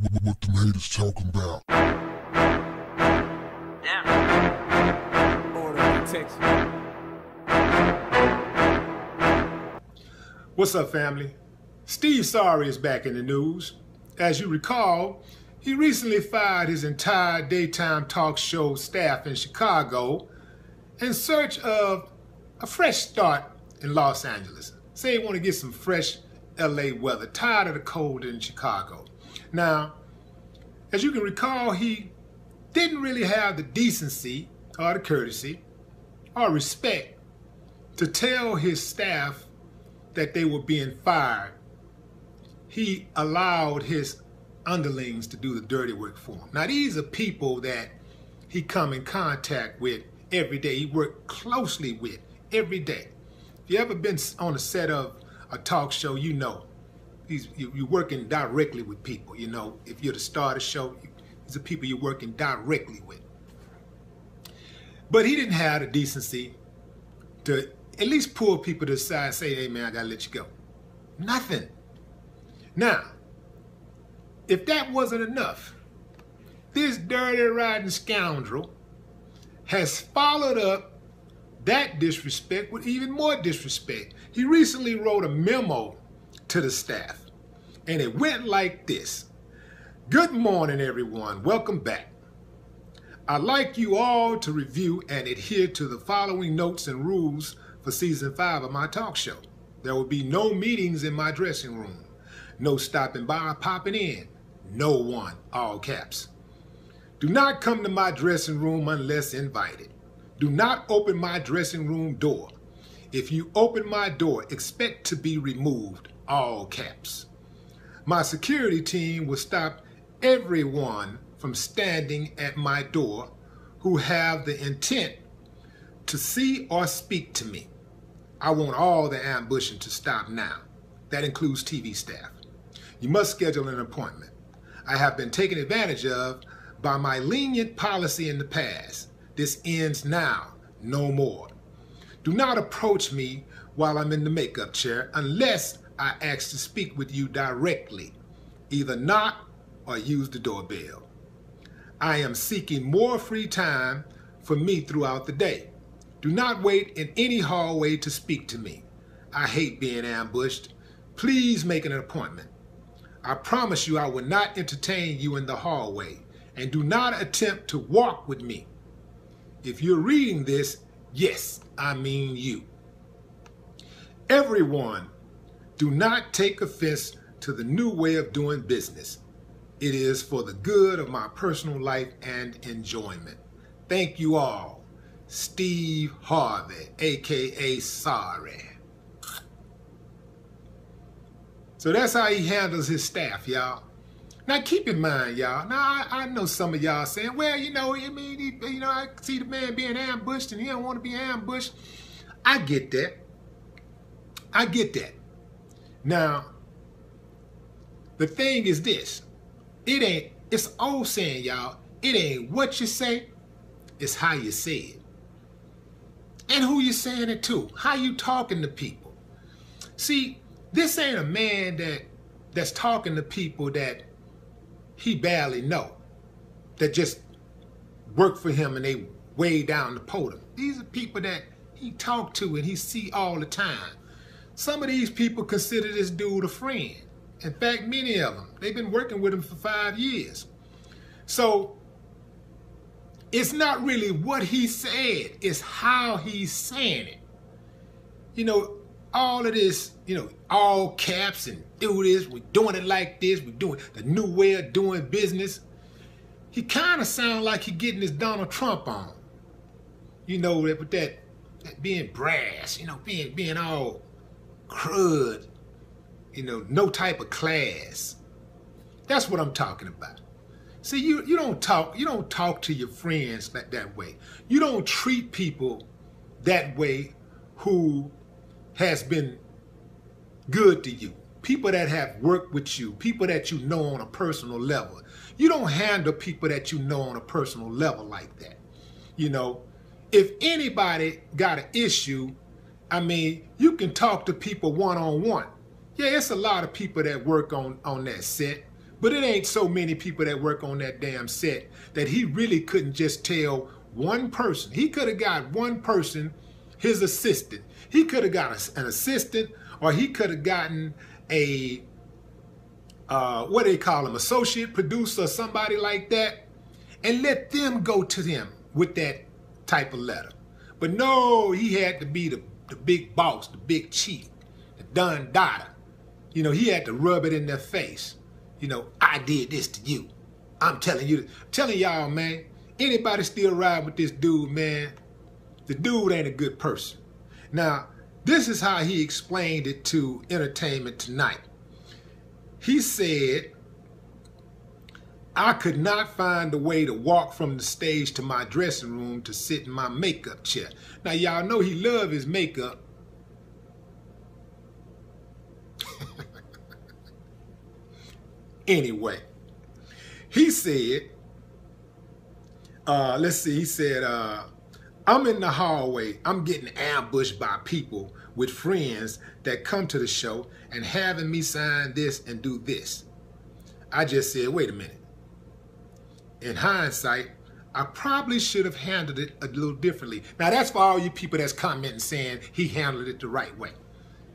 What, what them haters talking about? Damn. Order of protection. What's up, family? Steve Sorry is back in the news. As you recall, he recently fired his entire daytime talk show staff in Chicago in search of a fresh start in Los Angeles. Say he want to get some fresh LA weather, tired of the cold in Chicago. Now, as you can recall, he didn't really have the decency or the courtesy or respect to tell his staff that they were being fired. He allowed his underlings to do the dirty work for him. Now these are people that he come in contact with every day. He worked closely with every day. If you ever been on a set of a talk show, you know these you, you're working directly with people. You know, if you're the star of the show, these are people you're working directly with. But he didn't have the decency to at least pull people to the side and say, hey man, I gotta let you go. Nothing. Now, if that wasn't enough, this dirty riding scoundrel has followed up that disrespect with even more disrespect. He recently wrote a memo to the staff, and it went like this. Good morning, everyone. Welcome back. I'd like you all to review and adhere to the following notes and rules for season five of my talk show. There will be no meetings in my dressing room, no stopping by, popping in, no one, all caps. Do not come to my dressing room unless invited. Do not open my dressing room door. If you open my door, expect to be removed, all caps. My security team will stop everyone from standing at my door who have the intent to see or speak to me. I want all the ambushing to stop now. That includes TV staff. You must schedule an appointment. I have been taken advantage of by my lenient policy in the past. This ends now, no more. Do not approach me while I'm in the makeup chair unless I ask to speak with you directly. Either knock or use the doorbell. I am seeking more free time for me throughout the day. Do not wait in any hallway to speak to me. I hate being ambushed. Please make an appointment. I promise you I will not entertain you in the hallway and do not attempt to walk with me. If you're reading this, yes, I mean you. Everyone, do not take offense to the new way of doing business. It is for the good of my personal life and enjoyment. Thank you all. Steve Harvey, aka Sorry. So that's how he handles his staff, y'all. Now keep in mind, y'all. Now I, I, know some of y'all saying, "Well, you know, I mean, he, you know, I see the man being ambushed, and he don't want to be ambushed." I get that. I get that. Now, the thing is this: it ain't. It's old saying, y'all. It ain't what you say, it's how you say it, and who you saying it to. How you talking to people. See, this ain't a man that that's talking to people that he barely know that just work for him and they way down the podium. These are people that he talk to and he see all the time. Some of these people consider this dude a friend. In fact, many of them, they've been working with him for five years. So it's not really what he said, it's how he's saying it. You know, all of this, you know, all caps and do this, we're doing it like this, we're doing the new way of doing business. He kind of sounds like he getting his Donald Trump on. You know, with that, that being brass, you know, being being all crud, you know, no type of class. That's what I'm talking about. See, you you don't talk you don't talk to your friends that, that way. You don't treat people that way who has been good to you. People that have worked with you, people that you know on a personal level. You don't handle people that you know on a personal level like that. You know, if anybody got an issue, I mean, you can talk to people one on one. Yeah, it's a lot of people that work on on that set, But it ain't so many people that work on that damn set that he really couldn't just tell one person. He could have got one person, his assistant. He could have got an assistant, or he could have gotten a uh, what do they call him, associate producer, somebody like that, and let them go to them with that type of letter. But no, he had to be the, the big boss, the big chief, the Don Dada. You know, he had to rub it in their face. You know, I did this to you. I'm telling you, telling y'all, man, anybody still ride with this dude, man, the dude ain't a good person. Now, this is how he explained it to Entertainment Tonight. He said, I could not find a way to walk from the stage to my dressing room to sit in my makeup chair. Now, y'all know he love his makeup. anyway, he said, uh, let's see, he said, uh, I'm in the hallway. I'm getting ambushed by people with friends that come to the show and having me sign this and do this. I just said, wait a minute. In hindsight, I probably should have handled it a little differently. Now that's for all you people that's commenting saying he handled it the right way.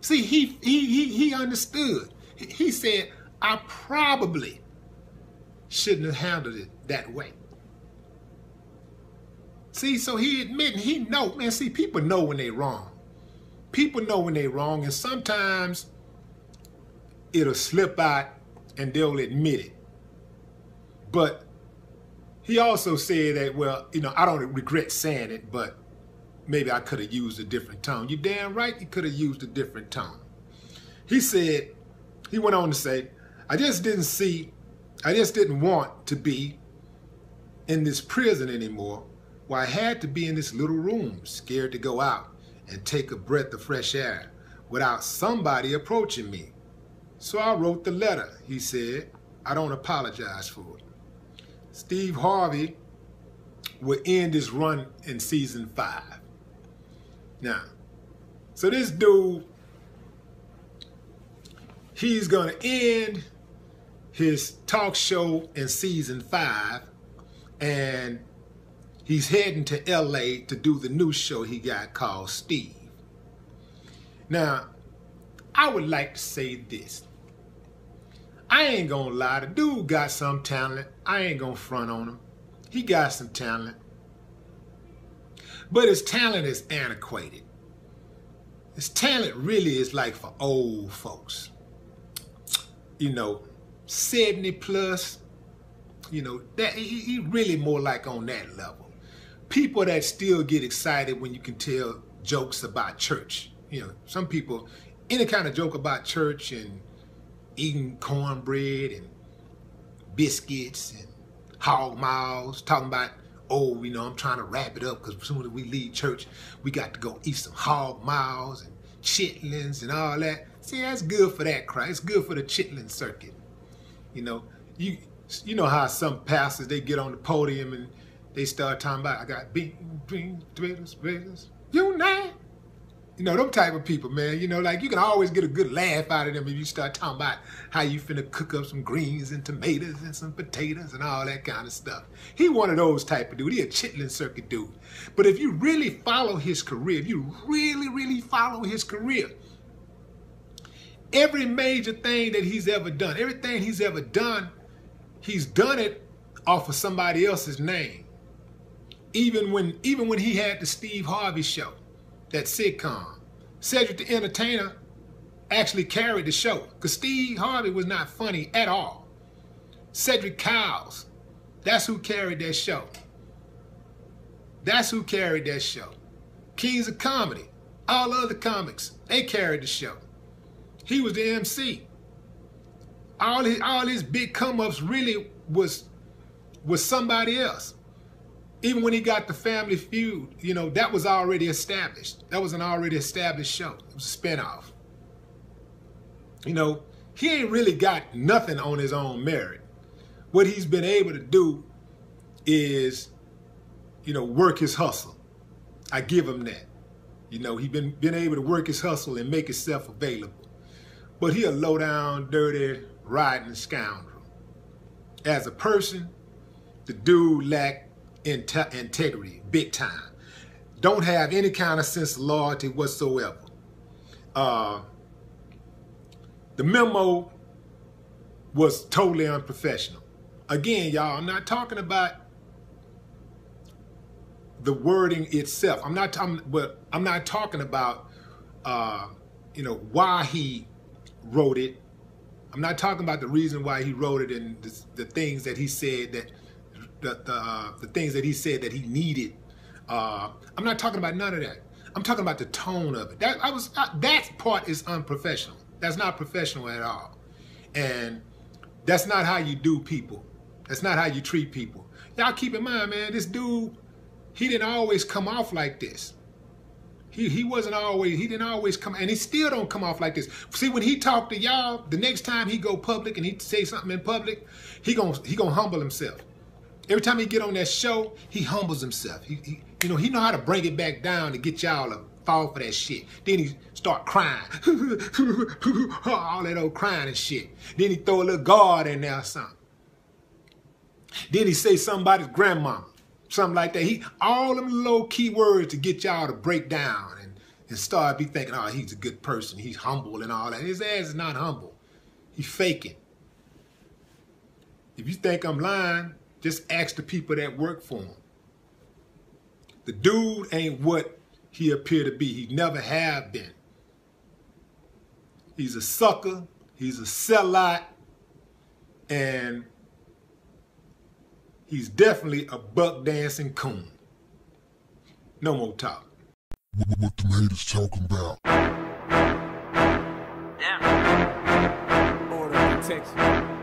See, he he he, he understood. He, said, I probably shouldn't have handled it that way. See, so he admitting he know, man, see, people know when they wrong. People know when they wrong, and sometimes it'll slip out and they'll admit it. But he also said that, well, you know, I don't regret saying it, but maybe I could have used a different tone. You damn right you could have used a different tone. He said, he went on to say, I just didn't see, I just didn't want to be in this prison anymore where I had to be in this little room, scared to go out and take a breath of fresh air without somebody approaching me. So I wrote the letter, he said. I don't apologize for it. Steve Harvey will end his run in season five. Now, so this dude, he's gonna end his talk show in season five, and he's heading to LA to do the new show he got called Steve. Now, I would like to say this. I ain't gonna lie, the dude got some talent. I ain't gonna front on him. He got some talent. But his talent is antiquated. His talent really is like for old folks. You know, 70 plus, you know, that he, he really more like on that level. People that still get excited when you can tell jokes about church. You know, some people, any kind of joke about church and eating cornbread and biscuits and hog miles, talking about, oh, you know, I'm trying to wrap it up because as soon as we leave church, we got to go eat some hog miles and chitlins and all that. See, that's good for that crowd. It's good for the chitlin circuit. You know, you you know how some pastors they get on the podium and they start talking about I got beans, beans, tomatoes, you name you know, them type of people, man. You know, like you can always get a good laugh out of them if you start talking about how you finna cook up some greens and tomatoes and some potatoes and all that kind of stuff. He one of those type of dude. He a chitlin circuit dude. But if you really follow his career, if you really, really follow his career, every major thing that he's ever done, everything he's ever done, he's done it off of somebody else's name. Even when even when he had the Steve Harvey show that sitcom. Cedric the Entertainer actually carried the show because Steve Harvey was not funny at all. Cedric Kyles, that's who carried that show. That's who carried that show. Kings of Comedy, all other comics, they carried the show. He was the MC. All his, all his big come-ups really was, was somebody else even when he got the Family Feud, you know, that was already established. That was an already established show. It was a spinoff. You know, he ain't really got nothing on his own merit. What he's been able to do is, you know, work his hustle. I give him that. You know, he been been able to work his hustle and make himself available. But he a low down, dirty, riding scoundrel. as a person, the dude lack integrity, big time. Don't have any kind of sense of loyalty whatsoever. Uh, the memo was totally unprofessional. Again, y'all, I'm not talking about the wording itself. I'm not talking, but I'm not talking about, uh, you know, why he wrote it. I'm not talking about the reason why he wrote it and the, the things that he said that the the, uh, the, things that he said that he needed. Uh, I'm not talking about none of that. I'm talking about the tone of it. That I was uh, that part is unprofessional. That's not professional at all, and that's not how you do people. That's not how you treat people. Y'all keep in mind, man. This dude, he didn't always come off like this. He, he wasn't always, he didn't always come, and he still don't come off like this. See, when he talk to y'all, the next time he go public and he say something in public, he gonna, he gonna humble himself. Every time he get on that show, he humbles himself. He, he, you know, he know how to bring it back down to get y'all to fall for that shit. Then he start crying, all that old crying and shit. Then he throw a little guard in there or something. Then he say somebody's grandmama something like that. He all them low key words to get y'all to break down and, and start be thinking, oh, he's a good person. He's humble and all that. His ass is not humble. He's faking. If you think I'm lying, just ask the people that work for him. The dude ain't what he appear to be. He never have been. He's a sucker. He's a sellout. And he's definitely a buck dancing coon. No more talk. What the haters talking about? Yeah. Order protection.